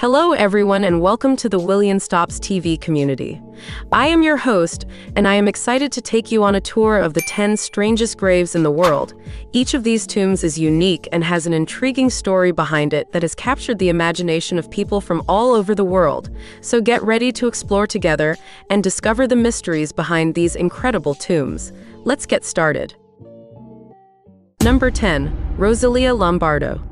Hello, everyone, and welcome to the William Tops TV community. I am your host, and I am excited to take you on a tour of the 10 strangest graves in the world. Each of these tombs is unique and has an intriguing story behind it that has captured the imagination of people from all over the world. So get ready to explore together and discover the mysteries behind these incredible tombs. Let's get started. Number 10. Rosalia Lombardo.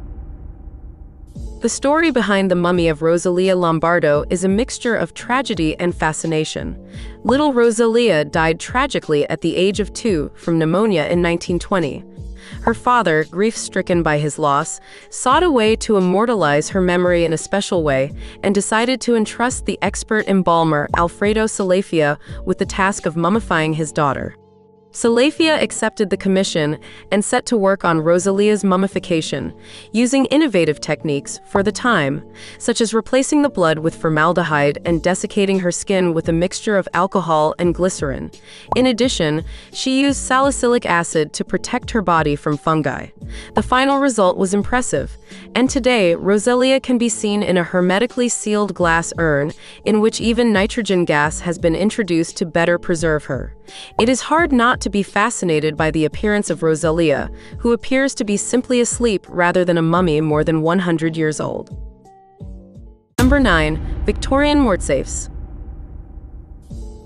The story behind the mummy of Rosalia Lombardo is a mixture of tragedy and fascination. Little Rosalia died tragically at the age of two from pneumonia in 1920. Her father, grief-stricken by his loss, sought a way to immortalize her memory in a special way and decided to entrust the expert embalmer Alfredo Salafia with the task of mummifying his daughter. Salafia accepted the commission and set to work on Rosalia's mummification, using innovative techniques for the time, such as replacing the blood with formaldehyde and desiccating her skin with a mixture of alcohol and glycerin. In addition, she used salicylic acid to protect her body from fungi. The final result was impressive, and today Rosalia can be seen in a hermetically sealed glass urn, in which even nitrogen gas has been introduced to better preserve her. It is hard not to be fascinated by the appearance of Rosalia, who appears to be simply asleep rather than a mummy more than 100 years old. Number 9. Victorian Mortsafes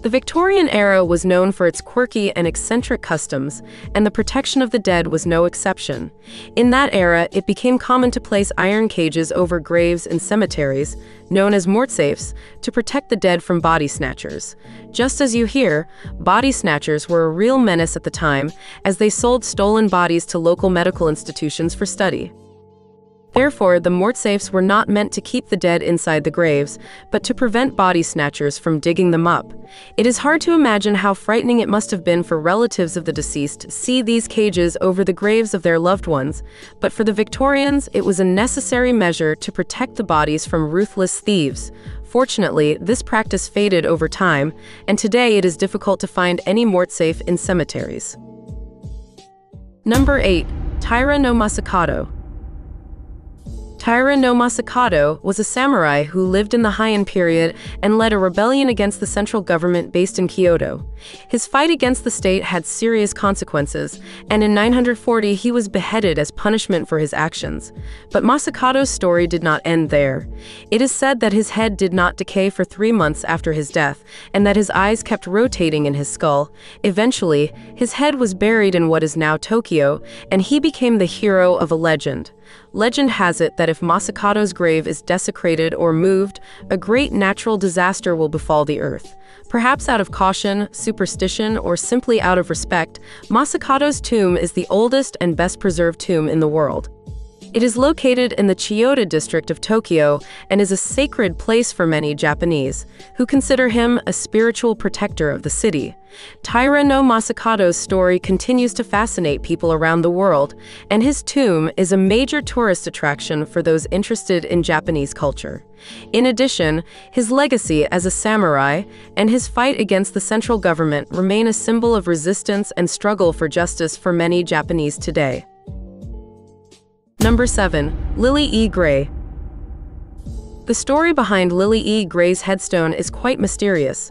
the Victorian era was known for its quirky and eccentric customs, and the protection of the dead was no exception. In that era, it became common to place iron cages over graves in cemeteries, known as mortsafes, to protect the dead from body snatchers. Just as you hear, body snatchers were a real menace at the time, as they sold stolen bodies to local medical institutions for study. Therefore, the mortsafes were not meant to keep the dead inside the graves, but to prevent body snatchers from digging them up. It is hard to imagine how frightening it must have been for relatives of the deceased to see these cages over the graves of their loved ones, but for the Victorians, it was a necessary measure to protect the bodies from ruthless thieves. Fortunately, this practice faded over time, and today it is difficult to find any mortsafe in cemeteries. Number 8. Taira no Masakado Taira no Masakado was a samurai who lived in the Heian period and led a rebellion against the central government based in Kyoto. His fight against the state had serious consequences, and in 940 he was beheaded as punishment for his actions. But Masakado's story did not end there. It is said that his head did not decay for three months after his death, and that his eyes kept rotating in his skull. Eventually, his head was buried in what is now Tokyo, and he became the hero of a legend. Legend has it that if Masakado's grave is desecrated or moved, a great natural disaster will befall the earth. Perhaps out of caution, superstition, or simply out of respect, Masakado's tomb is the oldest and best preserved tomb in the world. It is located in the Chiyoda district of Tokyo and is a sacred place for many Japanese, who consider him a spiritual protector of the city. Taira no Masakado's story continues to fascinate people around the world, and his tomb is a major tourist attraction for those interested in Japanese culture. In addition, his legacy as a samurai and his fight against the central government remain a symbol of resistance and struggle for justice for many Japanese today. Number 7. Lilly E. Gray The story behind Lilly E. Gray's headstone is quite mysterious.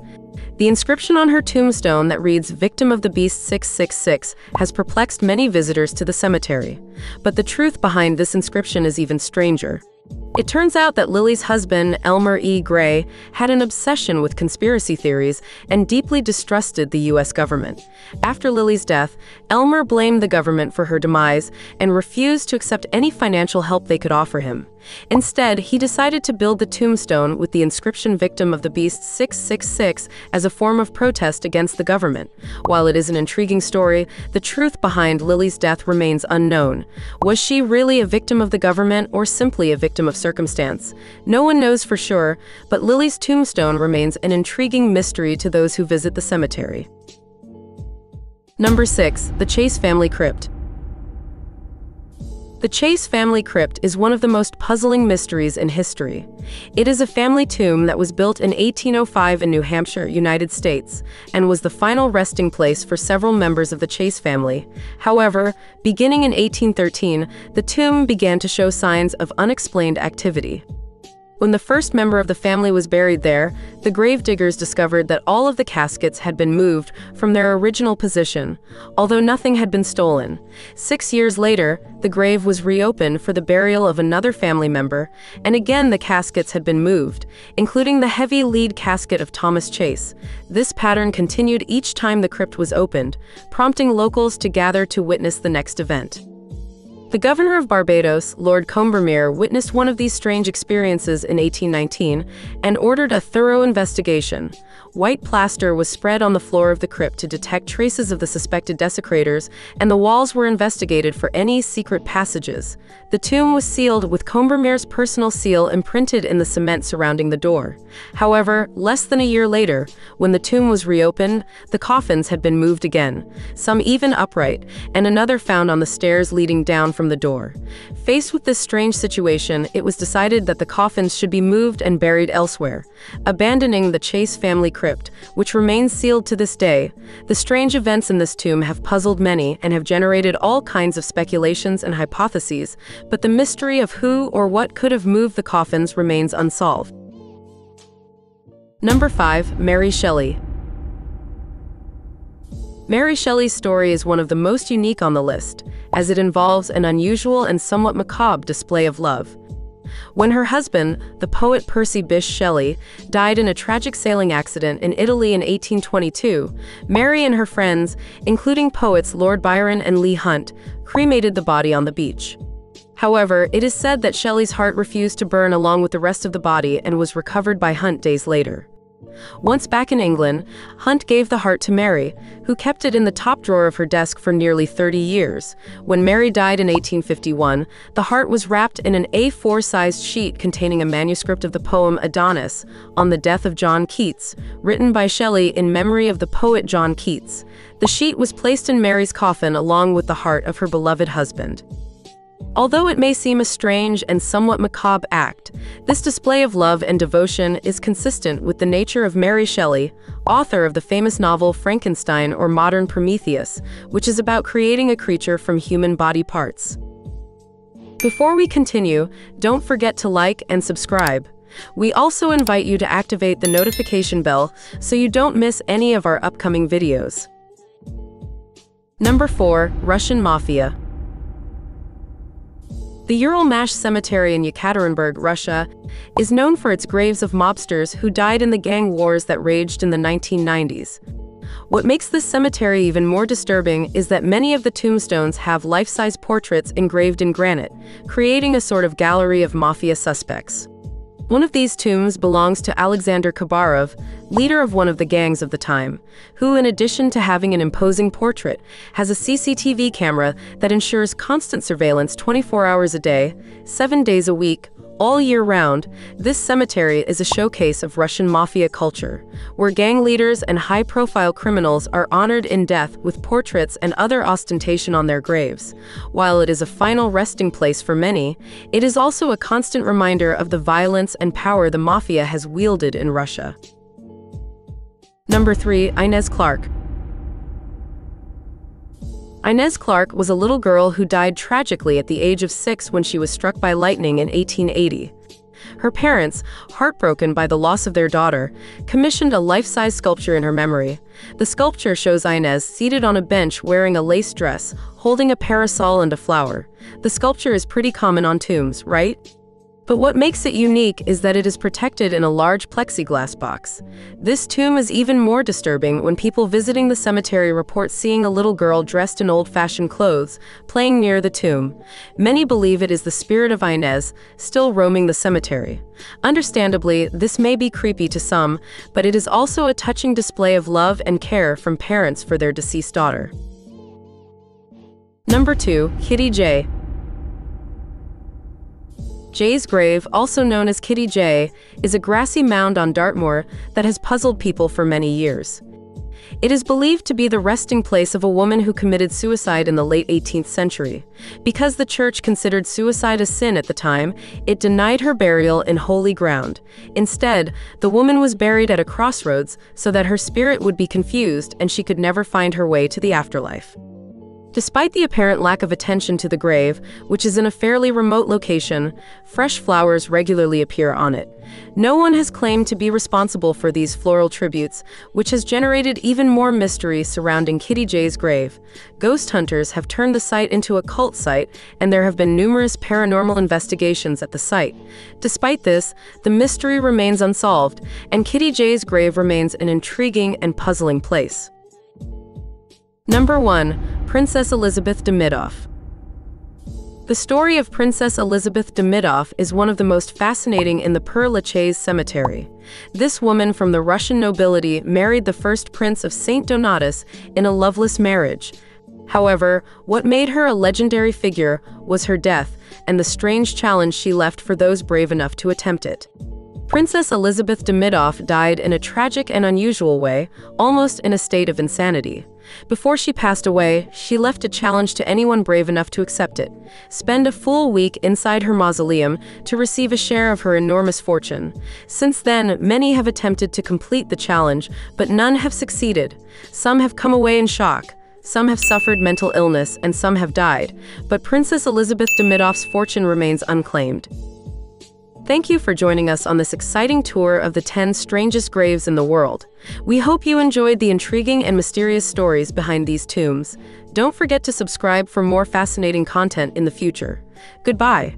The inscription on her tombstone that reads Victim of the Beast 666 has perplexed many visitors to the cemetery. But the truth behind this inscription is even stranger. It turns out that Lilly's husband, Elmer E. Gray, had an obsession with conspiracy theories and deeply distrusted the U.S. government. After Lilly's death, Elmer blamed the government for her demise and refused to accept any financial help they could offer him. Instead, he decided to build the tombstone with the inscription Victim of the Beast 666 as a form of protest against the government. While it is an intriguing story, the truth behind Lilly's death remains unknown. Was she really a victim of the government or simply a victim of circumstance. No one knows for sure, but Lilly's tombstone remains an intriguing mystery to those who visit the cemetery. Number 6. The Chase Family Crypt the Chase family crypt is one of the most puzzling mysteries in history. It is a family tomb that was built in 1805 in New Hampshire, United States, and was the final resting place for several members of the Chase family. However, beginning in 1813, the tomb began to show signs of unexplained activity. When the first member of the family was buried there, the grave diggers discovered that all of the caskets had been moved from their original position, although nothing had been stolen. Six years later, the grave was reopened for the burial of another family member, and again the caskets had been moved, including the heavy lead casket of Thomas Chase. This pattern continued each time the crypt was opened, prompting locals to gather to witness the next event. The governor of Barbados, Lord Combermere, witnessed one of these strange experiences in 1819 and ordered a thorough investigation. White plaster was spread on the floor of the crypt to detect traces of the suspected desecrators, and the walls were investigated for any secret passages. The tomb was sealed with Combermere's personal seal imprinted in the cement surrounding the door. However, less than a year later, when the tomb was reopened, the coffins had been moved again, some even upright, and another found on the stairs leading down from the door. Faced with this strange situation, it was decided that the coffins should be moved and buried elsewhere, abandoning the Chase family crypt, which remains sealed to this day. The strange events in this tomb have puzzled many and have generated all kinds of speculations and hypotheses, but the mystery of who or what could have moved the coffins remains unsolved. Number 5. Mary Shelley Mary Shelley's story is one of the most unique on the list, as it involves an unusual and somewhat macabre display of love. When her husband, the poet Percy Bysshe Shelley, died in a tragic sailing accident in Italy in 1822, Mary and her friends, including poets Lord Byron and Leigh Hunt, cremated the body on the beach. However, it is said that Shelley's heart refused to burn along with the rest of the body and was recovered by Hunt days later. Once back in England, Hunt gave the heart to Mary, who kept it in the top drawer of her desk for nearly 30 years. When Mary died in 1851, the heart was wrapped in an A4 sized sheet containing a manuscript of the poem Adonais on the death of John Keats, written by Shelley in memory of the poet John Keats. The sheet was placed in Mary's coffin along with the heart of her beloved husband. Although it may seem a strange and somewhat macabre act, this display of love and devotion is consistent with the nature of Mary Shelley, author of the famous novel Frankenstein or Modern Prometheus, which is about creating a creature from human body parts. Before we continue, don't forget to like and subscribe. We also invite you to activate the notification bell so you don't miss any of our upcoming videos. Number 4. Russian Mafia the Ural-Mash Cemetery in Yekaterinburg, Russia, is known for its graves of mobsters who died in the gang wars that raged in the 1990s. What makes this cemetery even more disturbing is that many of the tombstones have life-size portraits engraved in granite, creating a sort of gallery of mafia suspects. One of these tombs belongs to Alexander Khabarov, leader of one of the gangs of the time, who, in addition to having an imposing portrait, has a CCTV camera that ensures constant surveillance 24 hours a day, 7 days a week, all year round, this cemetery is a showcase of Russian mafia culture, where gang leaders and high profile criminals are honored in death with portraits and other ostentation on their graves. While it is a final resting place for many, it is also a constant reminder of the violence and power the mafia has wielded in Russia. Number 3. Inez Clarke Inez Clarke was a little girl who died tragically at the age of six when she was struck by lightning in 1880. Her parents, heartbroken by the loss of their daughter, commissioned a life-size sculpture in her memory. The sculpture shows Inez seated on a bench wearing a lace dress, holding a parasol and a flower. The sculpture is pretty common on tombs, right? But what makes it unique is that it is protected in a large plexiglass box. This tomb is even more disturbing when people visiting the cemetery report seeing a little girl dressed in old-fashioned clothes, playing near the tomb. Many believe it is the spirit of Inez, still roaming the cemetery. Understandably, this may be creepy to some, but it is also a touching display of love and care from parents for their deceased daughter. Number 2. Kitty Jay. Jay's grave, also known as Kitty Jay, is a grassy mound on Dartmoor that has puzzled people for many years. It is believed to be the resting place of a woman who committed suicide in the late 18th century. Because the church considered suicide a sin at the time, it denied her burial in holy ground. Instead, the woman was buried at a crossroads so that her spirit would be confused and she could never find her way to the afterlife. Despite the apparent lack of attention to the grave, which is in a fairly remote location, fresh flowers regularly appear on it. No one has claimed to be responsible for these floral tributes, which has generated even more mystery surrounding Kitty Jay's grave. Ghost hunters have turned the site into a cult site, and there have been numerous paranormal investigations at the site. Despite this, the mystery remains unsolved, and Kitty Jay's grave remains an intriguing and puzzling place. Number 1. Princess Elisabeth Demidoff The story of Princess Elisabeth Demidoff is one of the most fascinating in the Père Lachaise cemetery. This woman from the Russian nobility married the first prince of St. Donatus in a loveless marriage. However, what made her a legendary figure was her death and the strange challenge she left for those brave enough to attempt it. Princess Elisabeth Demidoff died in a tragic and unusual way, almost in a state of insanity. Before she passed away, she left a challenge to anyone brave enough to accept it. Spend a full week inside her mausoleum to receive a share of her enormous fortune. Since then, many have attempted to complete the challenge, but none have succeeded. Some have come away in shock. Some have suffered mental illness and some have died, but Princess Elisabeth Demidoff's fortune remains unclaimed. Thank you for joining us on this exciting tour of the 10 strangest graves in the world. We hope you enjoyed the intriguing and mysterious stories behind these tombs. Don't forget to subscribe for more fascinating content in the future. Goodbye.